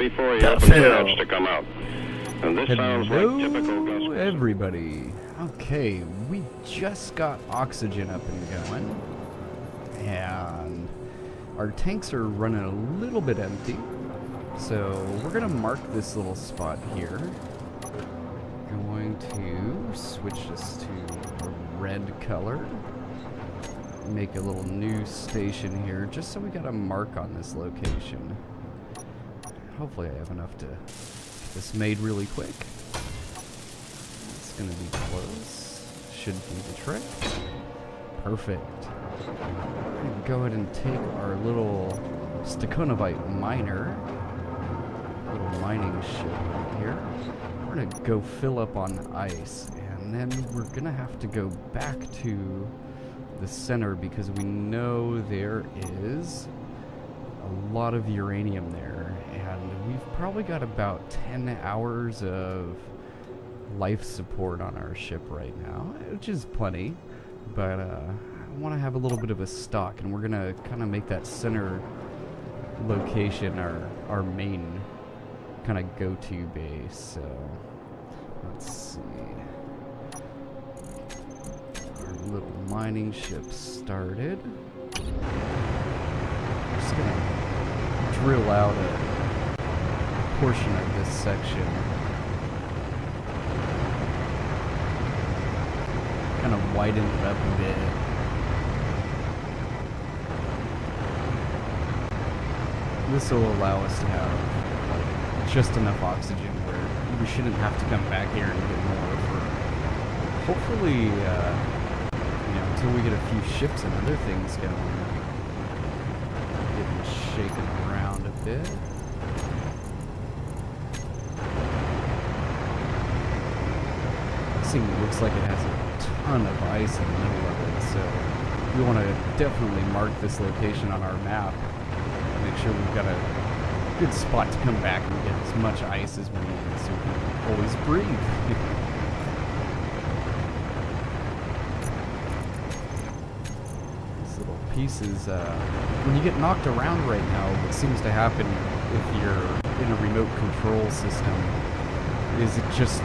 before he opens the hatch to come out. And this sounds like typical Hello, Gus. everybody. Okay, we just got oxygen up and going, and our tanks are running a little bit empty. So we're gonna mark this little spot here. Going to switch this to a red color. Make a little new station here, just so we got a mark on this location. Hopefully, I have enough to get this made really quick. It's gonna be close. Should be the trick. Perfect. Go ahead and take our little Stakonovite miner, little mining ship right here. We're gonna go fill up on ice, and then we're gonna have to go back to the center because we know there is a lot of uranium there, we've probably got about 10 hours of life support on our ship right now, which is plenty. But uh, I want to have a little bit of a stock, and we're gonna kind of make that center location our our main kind of go-to base. So let's see. Our little mining ship started. Just gonna drill out a portion of this section. Kind of widen it up a bit. This will allow us to have just enough oxygen where we shouldn't have to come back here and get more for hopefully, uh, you know, until we get a few ships and other things going. Getting shaken around a bit. Thing looks like it has a ton of ice in the middle of it, so we want to definitely mark this location on our map. Make sure we've got a good spot to come back and get as much ice as we need so we can always breathe. Pieces, uh, when you get knocked around right now, what seems to happen if you're in a remote control system is it just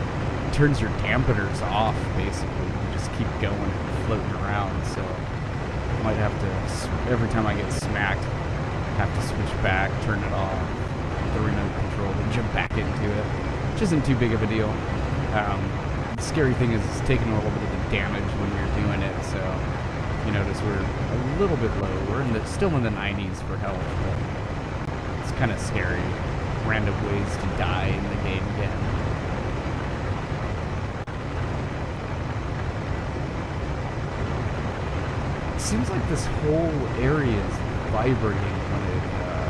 turns your dampeners off, basically. You just keep going and floating around, so I might have to, every time I get smacked, have to switch back, turn it off, the remote control, then jump back into it, which isn't too big of a deal. Um, the scary thing is it's taking a little bit of the damage when you're doing it, so you notice we're a little bit low. We're in the, still in the 90s for health, but it's kind of scary. Random ways to die in the game again. It seems like this whole area is vibrating when it, uh,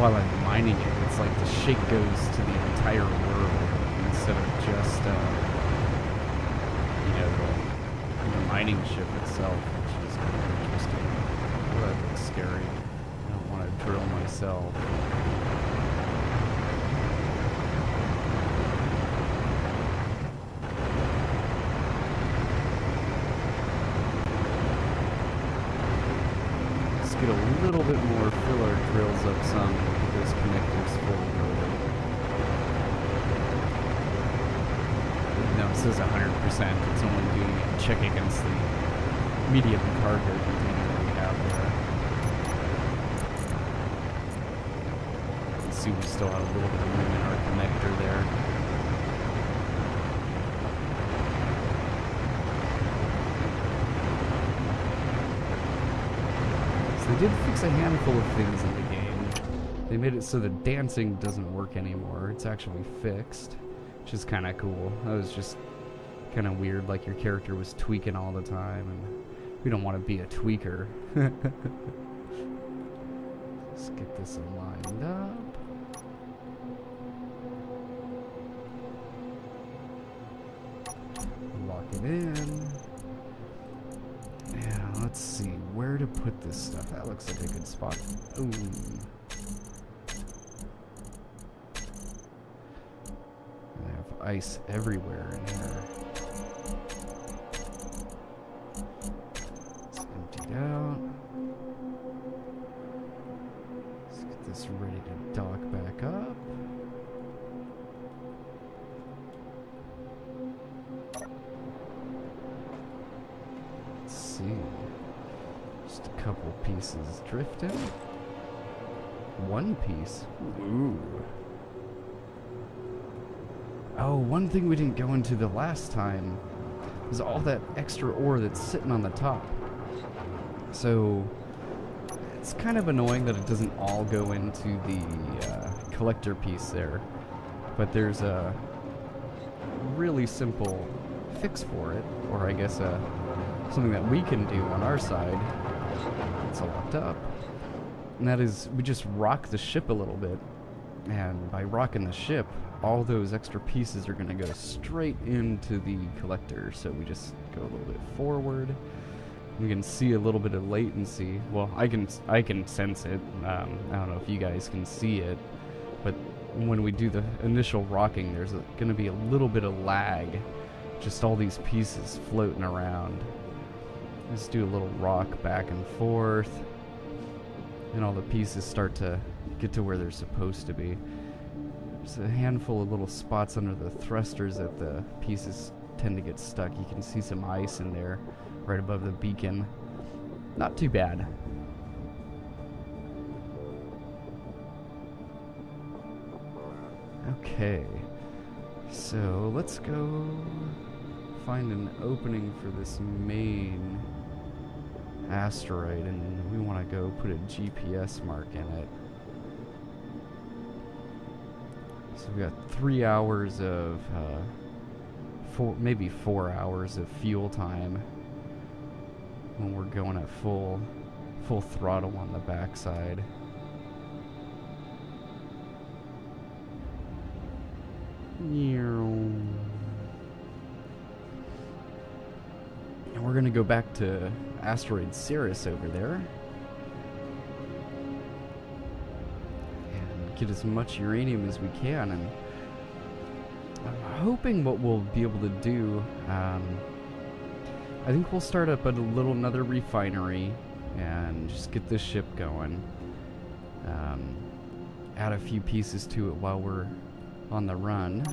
while I'm mining it. It's like the shake goes to the entire world instead of just, uh, you know, the, the mining ship itself, which is kind of interesting. Looks scary. I don't want to drill myself. Let's get a little bit more, fill our drills up some, get those connectors full really. It says 100%. It's only doing a check against the medium cargo container that we have there. Let's see, we still have a little bit of room in our connector there. So they did fix a handful of things in the game. They made it so the dancing doesn't work anymore. It's actually fixed, which is kind of cool. That was just kind of weird, like your character was tweaking all the time, and we don't want to be a tweaker. Let's get this lined up. Lock it in. Yeah, let's see where to put this stuff. That looks like a good spot. Ooh. I have ice everywhere in here. Oh, one thing we didn't go into the last time is all that extra ore that's sitting on the top. So it's kind of annoying that it doesn't all go into the uh, collector piece there. But there's a really simple fix for it, or I guess uh, something that we can do on our side. It's locked up. And that is, we just rock the ship a little bit. And by rocking the ship, all those extra pieces are going to go straight into the collector. So we just go a little bit forward. We can see a little bit of latency. Well, I can I can sense it. Um, I don't know if you guys can see it, but when we do the initial rocking, there's going to be a little bit of lag. Just all these pieces floating around. Let's do a little rock back and forth, and all the pieces start to get to where they're supposed to be. There's a handful of little spots under the thrusters that the pieces tend to get stuck. You can see some ice in there right above the beacon. Not too bad. Okay. So let's go find an opening for this main asteroid and we want to go put a GPS mark in it. So we've got three hours of, uh, four, maybe four hours of fuel time when we're going at full, full throttle on the backside. And we're gonna go back to asteroid Ceres over there. Get as much uranium as we can. And I'm hoping what we'll be able to do, um, I think we'll start up a little another refinery and just get this ship going. Um, add a few pieces to it while we're on the run.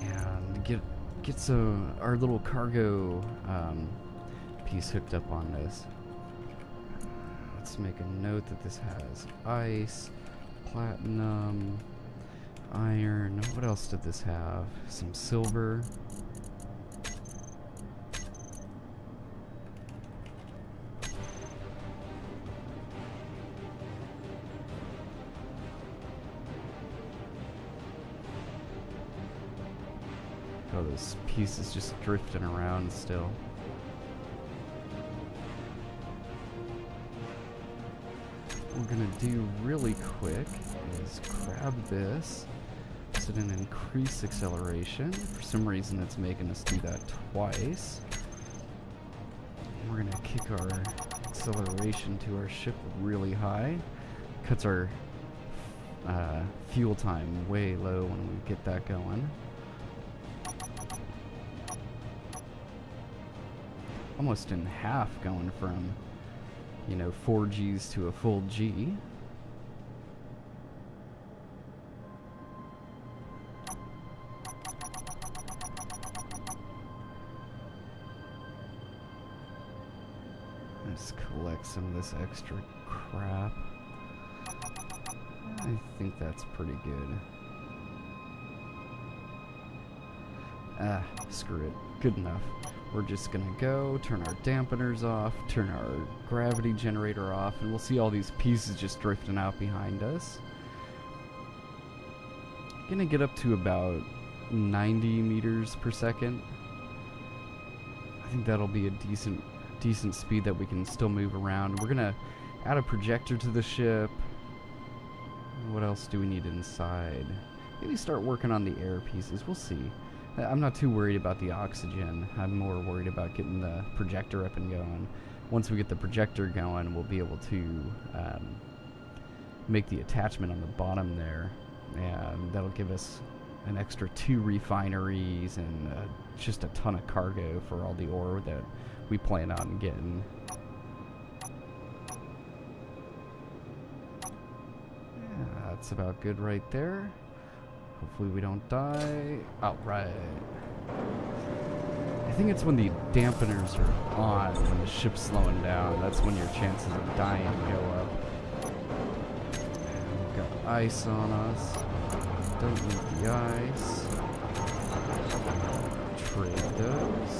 And get get some our little cargo um, piece hooked up on this. Let's make a note that this has ice, platinum, iron. What else did this have? Some silver. Oh, those pieces just drifting around still. We're gonna do really quick is grab this, set an increase acceleration. For some reason it's making us do that twice. We're gonna kick our acceleration to our ship really high. Cuts our uh, fuel time way low when we get that going. almost in half going from, you know, 4 Gs to a full G. Let's collect some of this extra crap. I think that's pretty good. Ah, screw it. Good enough. We're just gonna go, turn our dampeners off, turn our gravity generator off, and we'll see all these pieces just drifting out behind us. Gonna get up to about 90 meters per second. I think that'll be a decent decent speed that we can still move around. We're gonna add a projector to the ship. What else do we need inside? Maybe start working on the air pieces. We'll see. I'm not too worried about the oxygen. I'm more worried about getting the projector up and going. Once we get the projector going, we'll be able to um, make the attachment on the bottom there. And that'll give us an extra two refineries and uh, just a ton of cargo for all the ore that we plan on getting. Yeah, that's about good right there. Hopefully we don't die. Oh, right. I think it's when the dampeners are on, when the ship's slowing down. That's when your chances of dying go up. We've got ice on us. Don't need the ice. Trade those.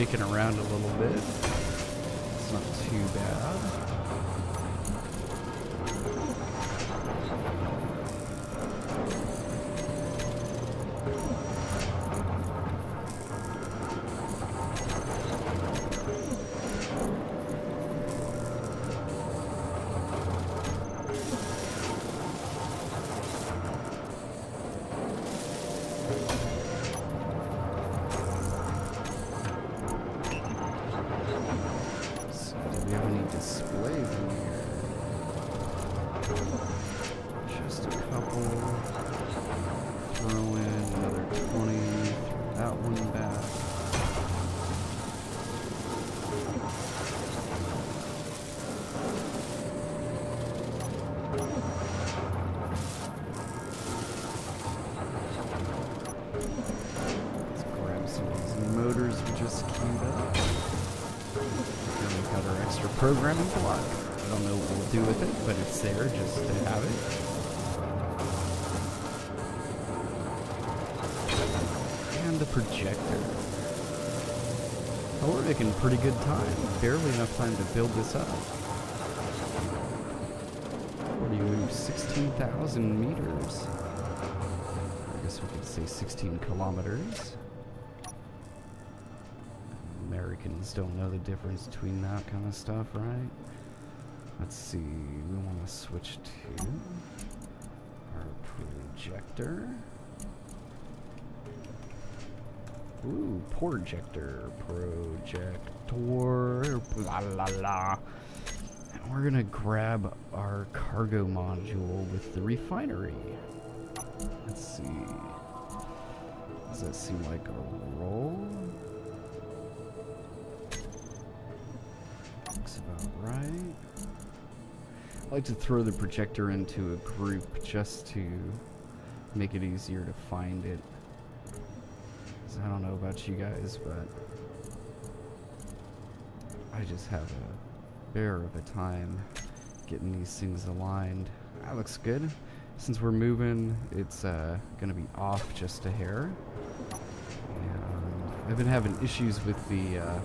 Shaking around a little bit. Programming block. I don't know what we'll do with it, but it's there just to have it. And the projector. Oh, we're making pretty good time. Barely enough time to build this up. What do you move? 16,000 meters. I guess we could say 16 kilometers. Americans don't know the difference between that kind of stuff, right? Let's see, we want to switch to our projector. Ooh, projector, projector, la la la. And we're gonna grab our cargo module with the refinery. Let's see. Does that seem like a roll? Right. I like to throw the projector into a group just to make it easier to find it. I don't know about you guys, but I just have a bear of a time getting these things aligned. That looks good. Since we're moving, it's uh, gonna be off just a hair. And I've been having issues with the uh,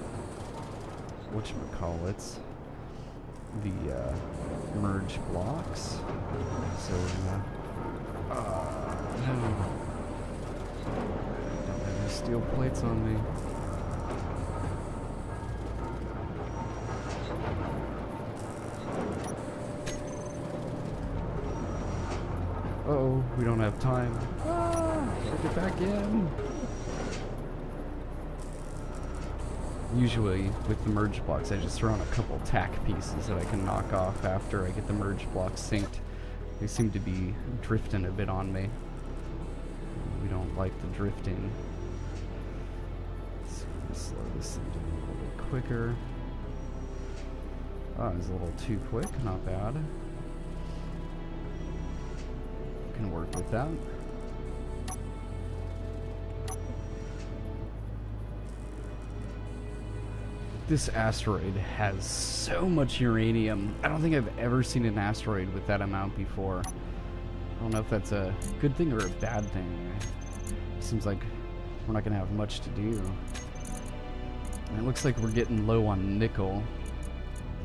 whatchamacallits, the uh, merge blocks. So we're gonna. Uh, no. Don't have any steel plates on me. Uh oh, we don't have time. Ah, get back in. Usually, with the merge blocks, I just throw in a couple tack pieces that I can knock off after I get the merge blocks synced. They seem to be drifting a bit on me. We don't like the drifting. So let's slow this thing down a little bit quicker. Oh, it's a little too quick, not bad. Can work with that. This asteroid has so much uranium. I don't think I've ever seen an asteroid with that amount before. I don't know if that's a good thing or a bad thing. Seems like we're not gonna have much to do. And it looks like we're getting low on nickel.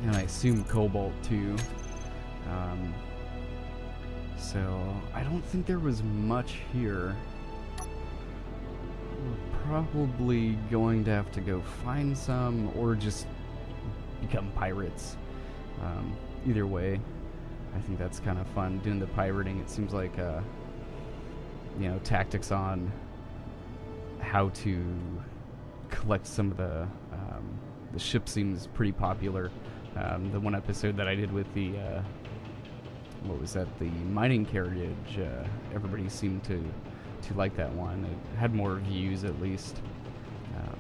And I assume cobalt too. Um, So I don't think there was much here. Probably going to have to go find some or just become pirates. Um, either way, I think that's kind of fun doing the pirating. It seems like, uh, you know, tactics on how to collect some of the um, the ship seems pretty popular. Um, the one episode that I did with the uh, what was that? The mining carriage. Uh, everybody seemed to to like that one. It had more views at least. Um,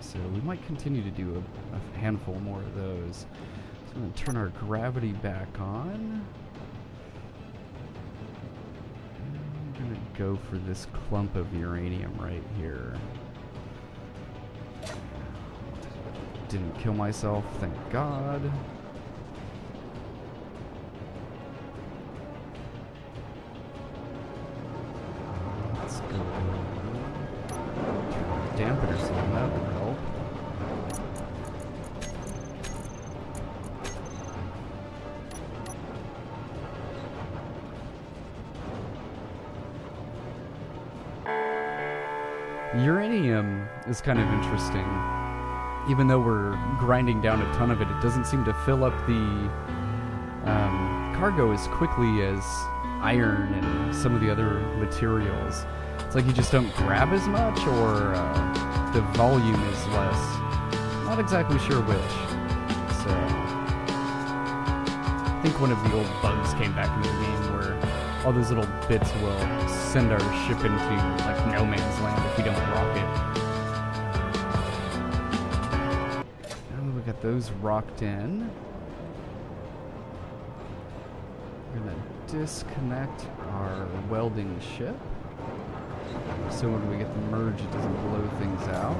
so we might continue to do a, a handful more of those. So I'm going to turn our gravity back on. I'm going to go for this clump of uranium right here. Didn't kill myself, thank God. Is kind of interesting. Even though we're grinding down a ton of it, it doesn't seem to fill up the um, cargo as quickly as iron and some of the other materials. It's like you just don't grab as much, or uh, the volume is less. Not exactly sure which. So, I think one of the old bugs came back in the game where all those little bits will send our ship into like no man's land if we don't rock it. Those rocked in. We're gonna disconnect our welding ship. So when we get the merge, it doesn't blow things out.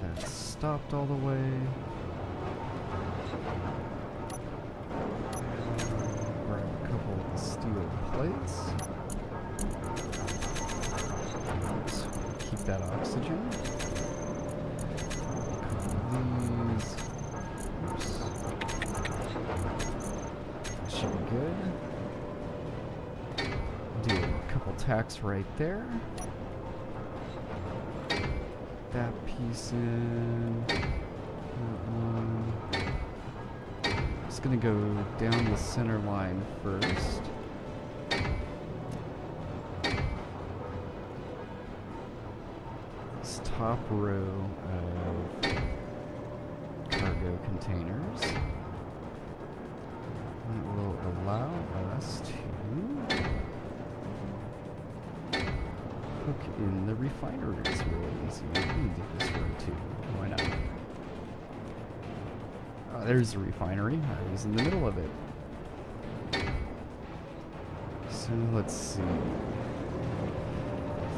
That's stopped all the way. There. That piece in. That one. Just gonna go down the center line first. This top row of cargo containers. That will allow us to hook in the refineries really easy. We can do this row too. Why not? Oh, there's the refinery. I was in the middle of it. So let's see. I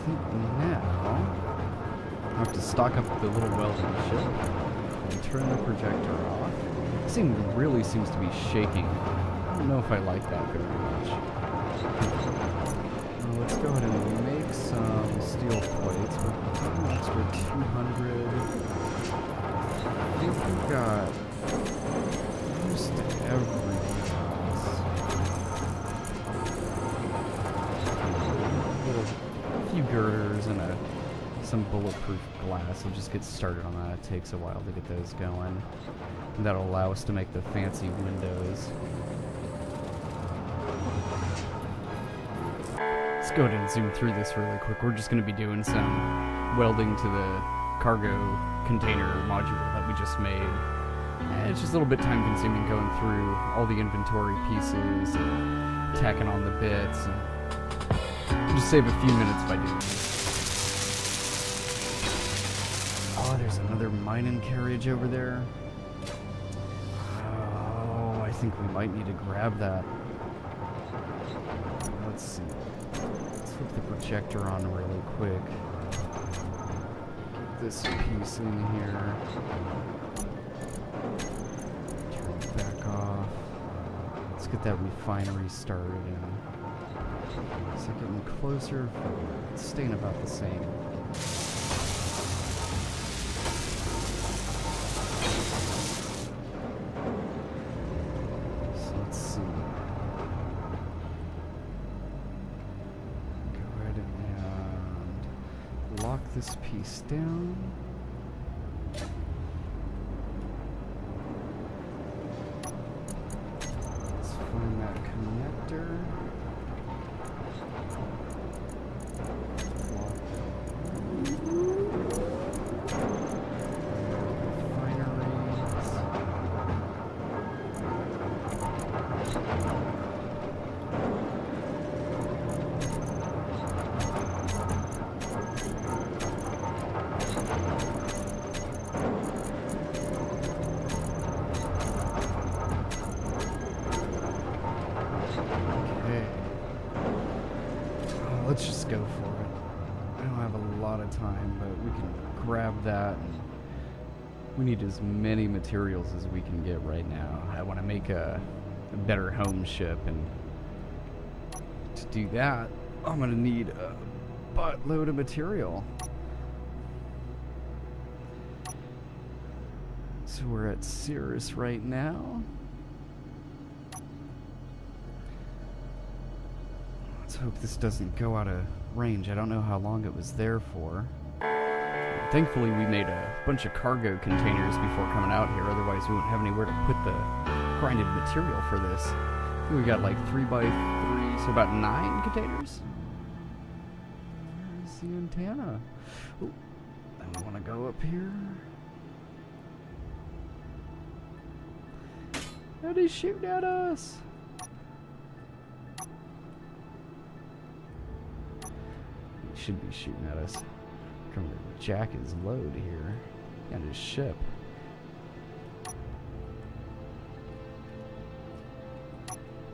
think now I have to stock up the little welding ship and turn the projector off. This thing really seems to be shaking. I don't know if I like that very much. Uh, let's go ahead and make some steel plates. Take an extra 200. I think we've got almost everything else. Little, few girders and a some bulletproof glass. We'll just get started on that. It takes a while to get those going. And that'll allow us to make the fancy windows. Let's go ahead and zoom through this really quick. We're just going to be doing some welding to the cargo container module that we just made. And it's just a little bit time consuming going through all the inventory pieces and tacking on the bits. And just save a few minutes by doing this. Oh, there's another mining carriage over there. Oh, I think we might need to grab that. Let's see. Flip the projector on really quick. Get this piece in here. Turn it back off. Let's get that refinery started. And is it getting closer? It's staying about the same. Down. Let's find that connector. We need as many materials as we can get right now. I want to make a, a better home ship, and to do that, I'm going to need a buttload of material. So we're at Cirrus right now. Let's hope this doesn't go out of range. I don't know how long it was there for. Thankfully, we made a bunch of cargo containers before coming out here, otherwise we wouldn't have anywhere to put the grinded material for this. I think we got like 3 by 3 so about 9 containers? Where's the antenna? Ooh, I want to go up here. How they shooting at us? He should be shooting at us. Come to jack his load here and his ship.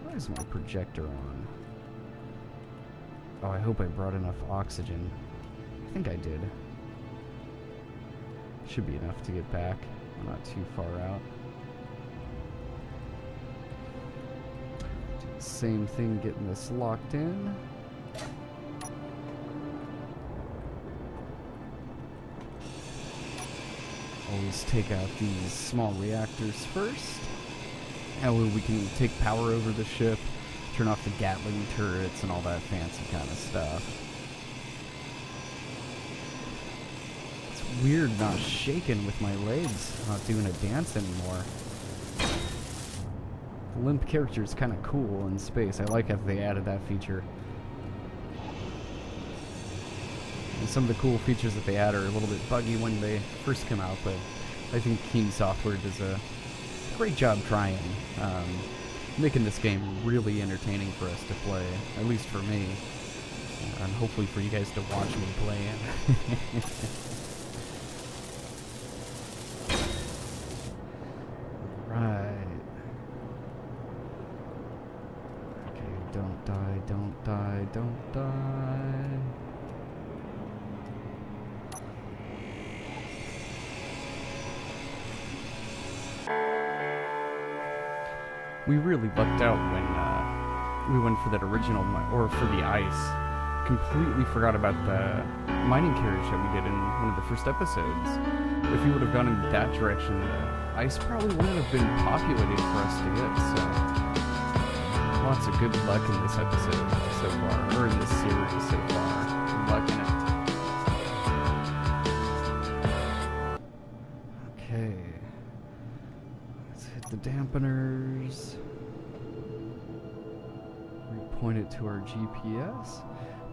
Why is my projector on? Oh, I hope I brought enough oxygen. I think I did. Should be enough to get back. I'm not too far out. Same thing getting this locked in. Always take out these small reactors first. Way we can take power over the ship, turn off the Gatling turrets and all that fancy kind of stuff. It's weird not shaking with my legs, not doing a dance anymore. The limp character is kind of cool in space. I like how they added that feature. Some of the cool features that they add are a little bit buggy when they first come out, but I think Keen Software does a great job trying, um, making this game really entertaining for us to play, at least for me, and hopefully for you guys to watch me play right. Okay, don't die, don't die, don't die. We really lucked out when uh, we went for that original, mi- or for the ice. Completely forgot about the mining carriage that we did in one of the first episodes. If we would have gone in that direction, the ice probably wouldn't have been populated for us to get. So, lots of good luck in this episode dampeners. Repoint it to our GPS.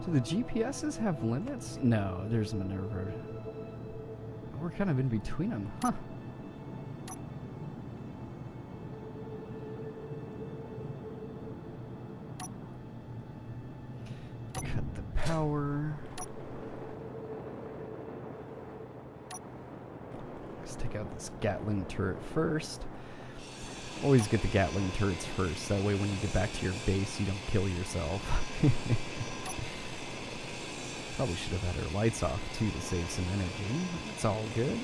Do the GPSs have limits? No, there's Minerva. We're kind of in between them, huh? Cut the power. Let's take out this Gatling turret first. Always get the Gatling turrets first. That way, when you get back to your base, you don't kill yourself. Probably should have had our lights off too to save some energy. It's all good.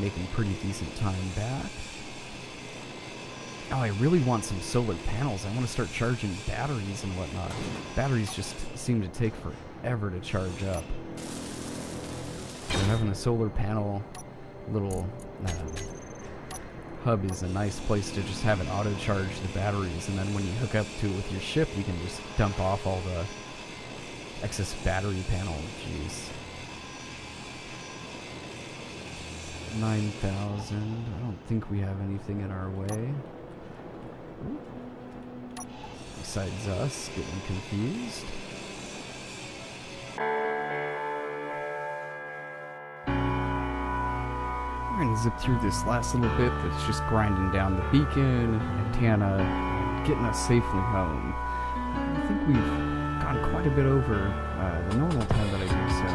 Making pretty decent time back. Oh, I really want some solar panels. I want to start charging batteries and whatnot. Batteries just seem to take forever to charge up. So having a solar panel little uh, hub is a nice place to just have it auto charge the batteries, and then when you hook up to it with your ship, you can just dump off all the Excess battery panel, jeez. 9,000. I don't think we have anything in our way. Besides us getting confused. Gonna zip through this last little bit that's just grinding down the beacon, antenna, getting us safely home. I think we've gone quite a bit over uh, the normal time that I do, so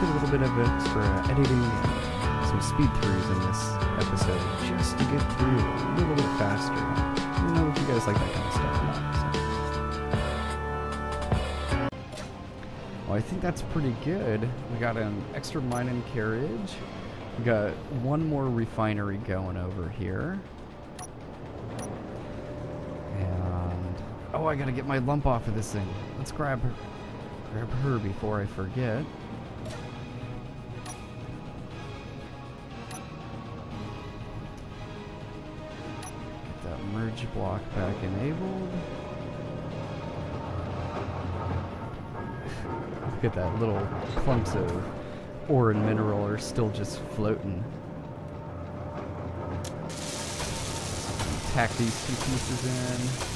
did a little bit of extra editing and some speed throughs in this episode just to get through a little bit faster. You know if you guys like that kind of stuff. or So. Well, I think that's pretty good. We got an extra mining carriage. Got one more refinery going over here. And oh, I gotta get my lump off of this thing. Let's grab her, grab her before I forget. Get that merge block back enabled. At that little clumps of ore and mineral are still just floating. Tack these two pieces in.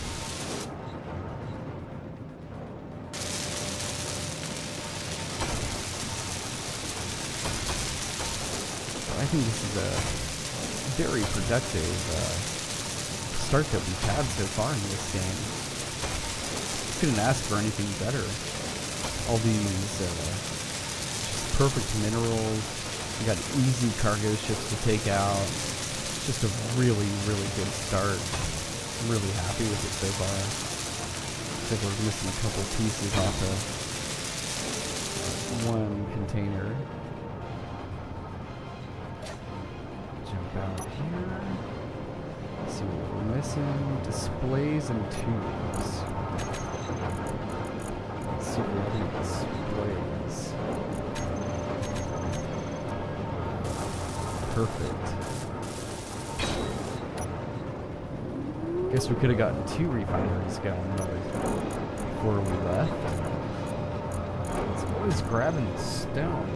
I think this is a very productive uh, start that we've had so far in this game. Couldn't ask for anything better. All these uh, perfect minerals. We got easy cargo ships to take out. Just a really, really good start. I'm really happy with it so far. Like we're missing a couple pieces off of uh, one container. Jump out here. See what we're missing. Displays and tubes. Let's see if we Perfect. Guess we could have gotten two refineries going before we left. It's always grabbing the stone.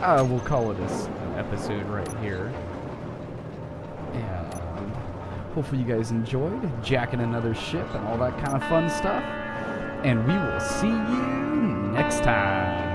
Uh, we'll call it a, an episode right here. Hopefully you guys enjoyed jacking another ship and all that kind of fun stuff. And we will see you next time.